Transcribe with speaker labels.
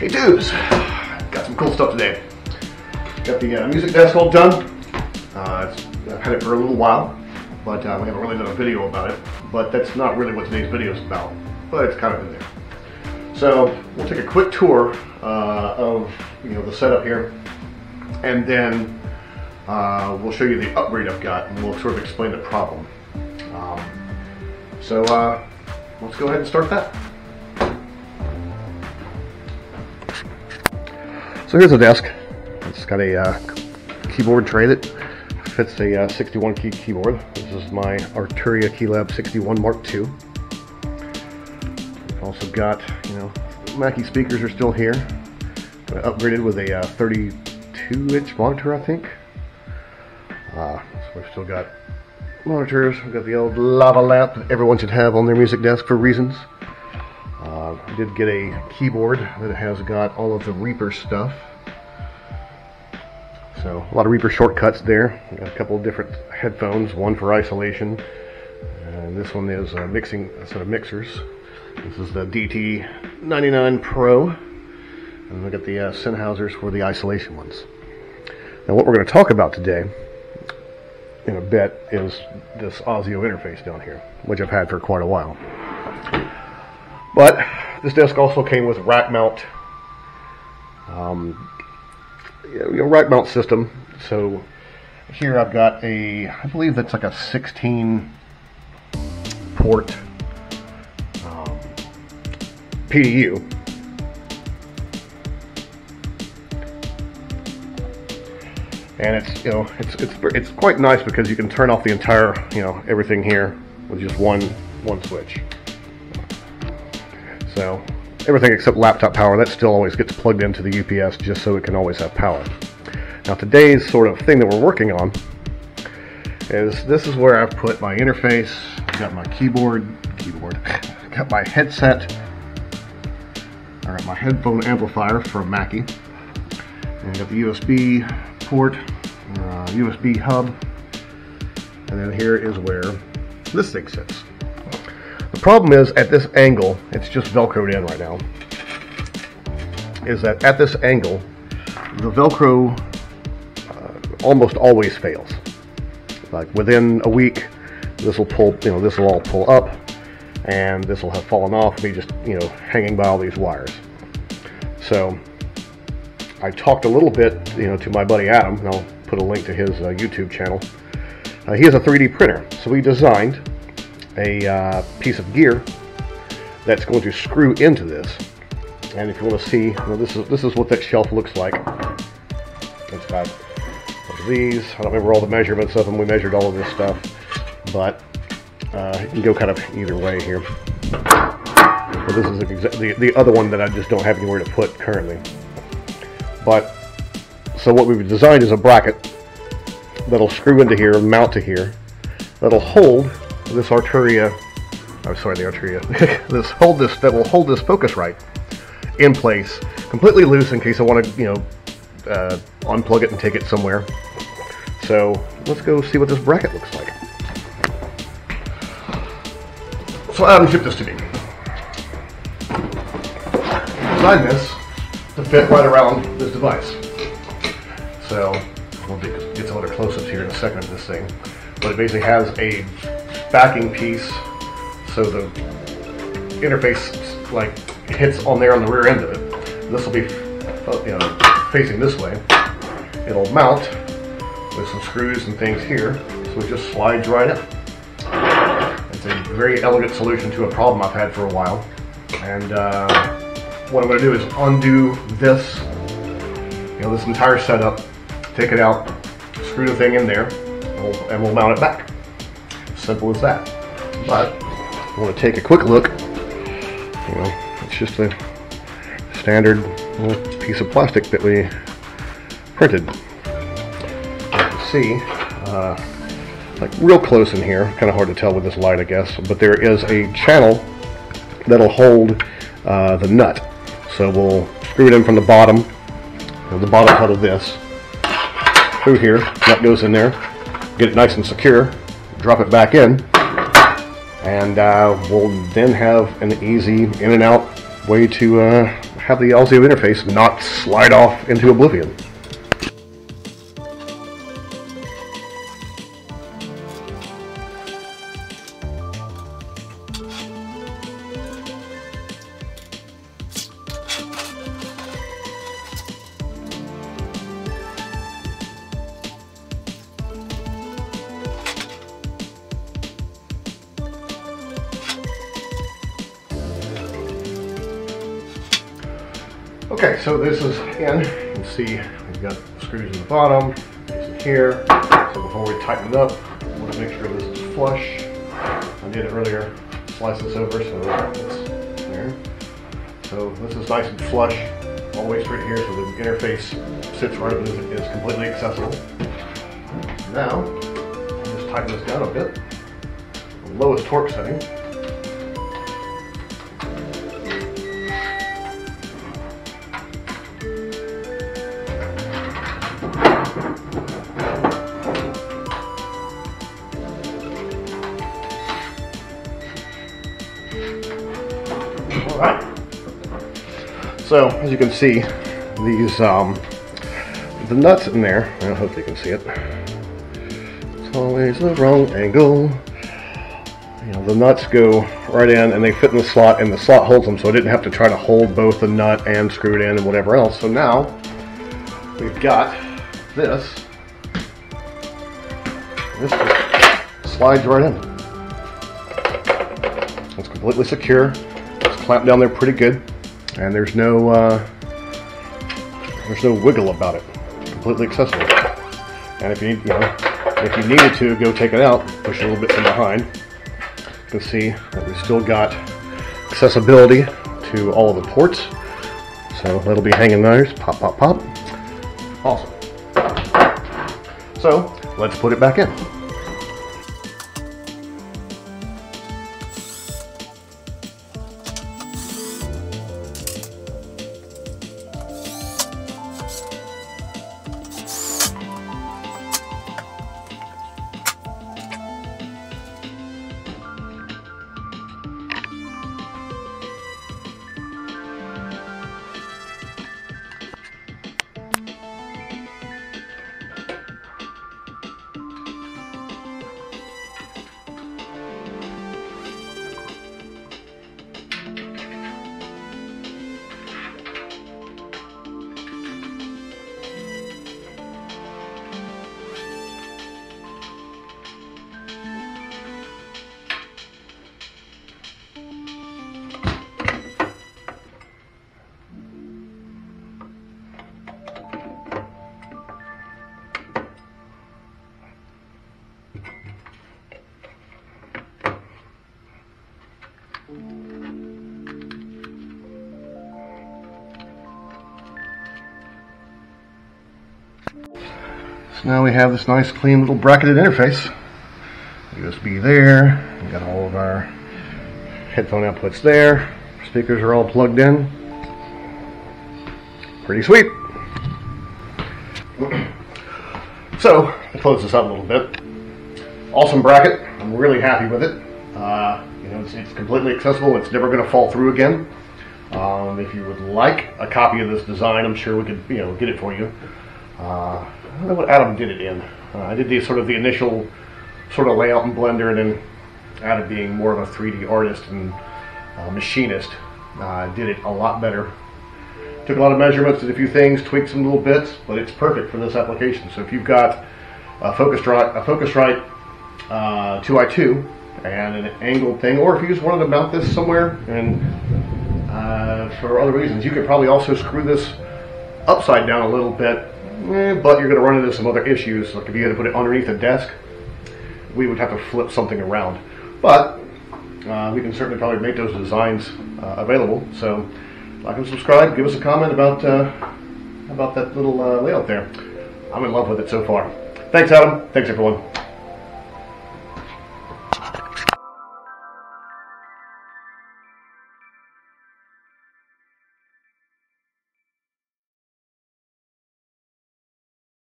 Speaker 1: Hey dudes, got some cool stuff today. Got the uh, music desk all done. Uh, I've had it for a little while, but uh, we haven't really done a video about it. But that's not really what today's video is about, but it's kind of in there. So we'll take a quick tour uh, of you know the setup here, and then uh, we'll show you the upgrade I've got, and we'll sort of explain the problem. Um, so uh, let's go ahead and start that. So here's the desk. It's got a uh, keyboard tray that fits a uh, 61 key keyboard. This is my Arturia Keylab 61 Mark II. We've also got, you know, Mackie speakers are still here. I upgraded with a uh, 32 inch monitor, I think. Uh, so we've still got monitors. We've got the old lava lamp that everyone should have on their music desk for reasons. Uh, did get a keyboard that has got all of the Reaper stuff. So a lot of Reaper shortcuts there. Got a couple of different headphones, one for isolation, and this one is a mixing a set of mixers. This is the DT99 Pro, and we got the uh, Sennheisers for the isolation ones. Now what we're going to talk about today in a bit is this ASIO interface down here, which I've had for quite a while. But this desk also came with rack mount, um, you know, rack mount system. So here I've got a, I believe that's like a 16 port um, PDU. And it's you know it's it's it's quite nice because you can turn off the entire you know everything here with just one one switch. So everything except laptop power, that still always gets plugged into the UPS just so it can always have power. Now today's sort of thing that we're working on is this is where I've put my interface, I've got my keyboard, keyboard, I've got my headset, I got my headphone amplifier from Mackie, and got the USB port, uh, USB hub, and then here is where this thing sits. Problem is at this angle, it's just velcroed in right now, is that at this angle, the velcro uh, almost always fails. Like within a week, this will pull, you know, this will all pull up and this will have fallen off, be just, you know, hanging by all these wires. So I talked a little bit, you know, to my buddy Adam, and I'll put a link to his uh, YouTube channel. Uh, he has a 3D printer, so he designed a uh, piece of gear that's going to screw into this. And if you want to see, this is this is what that shelf looks like. It's got these. I don't remember all the measurements of them. We measured all of this stuff, but uh, you can go kind of either way here. So this is the, the other one that I just don't have anywhere to put currently. But so what we've designed is a bracket that'll screw into here, mount to here, that'll hold this Arturia, I'm sorry, the Arturia, this hold this that will hold this Focusrite in place, completely loose in case I want to, you know, uh, unplug it and take it somewhere. So let's go see what this bracket looks like. So Adam shipped this to me. Designed this to fit right around this device. So we'll get some other close-ups here in a second of this thing. But it basically has a backing piece so the interface like hits on there on the rear end of it. This will be you know facing this way. It'll mount with some screws and things here, so it just slides right in. It's a very elegant solution to a problem I've had for a while. And uh, what I'm going to do is undo this, you know, this entire setup, take it out, screw the thing in there, and we'll, and we'll mount it back. Simple as that. But I want to take a quick look. You know, it's just a standard piece of plastic that we printed. See, uh, like real close in here, kind of hard to tell with this light, I guess, but there is a channel that'll hold uh, the nut. So we'll screw it in from the bottom, the bottom part of this, through here, nut goes in there, get it nice and secure, drop it back in, and uh, we'll then have an easy in and out way to uh, have the ASIO interface not slide off into oblivion. Okay, so this is in. You can see we've got screws in the bottom, here. So before we tighten it up, I want to make sure this is flush. I did it earlier, slice this over so it's there. So this is nice and flush all the way straight here so the interface sits right and is completely accessible. Now, just tighten this down a bit. The lowest torque setting. So, as you can see, these, um, the nuts in there, I hope you can see it. It's always the wrong angle. You know, the nuts go right in and they fit in the slot and the slot holds them so I didn't have to try to hold both the nut and screw it in and whatever else. So now, we've got this. This slides right in. It's completely secure. Clamped down there pretty good and there's no uh, there's no wiggle about it. Completely accessible. And if you need, you know, if you needed to go take it out, push a little bit from behind. You can see that we still got accessibility to all of the ports. So that'll be hanging there. Pop, pop, pop. Awesome. So let's put it back in. So now we have this nice clean little bracketed interface. USB there, we got all of our headphone outputs there, speakers are all plugged in. Pretty sweet. So, to close this up a little bit, awesome bracket, I'm really happy with it. Uh, you know, it's, it's, completely accessible, it's never going to fall through again. Um, if you would like a copy of this design, I'm sure we could, you know, get it for you. Uh, I don't know what Adam did it in. Uh, I did the sort of the initial sort of layout in Blender, and then Adam being more of a 3D artist and uh, machinist, uh, did it a lot better. Took a lot of measurements, did a few things, tweaked some little bits, but it's perfect for this application. So if you've got a Focusrite, a Focusrite uh, 2i2 and an angled thing, or if you just wanted to mount this somewhere and uh, for other reasons, you could probably also screw this upside down a little bit Eh, but you're going to run into some other issues. Like if you had to put it underneath a desk, we would have to flip something around. But uh, we can certainly probably make those designs uh, available. So like and subscribe. Give us a comment about uh, about that little uh, layout there. I'm in love with it so far. Thanks, Adam. Thanks, everyone.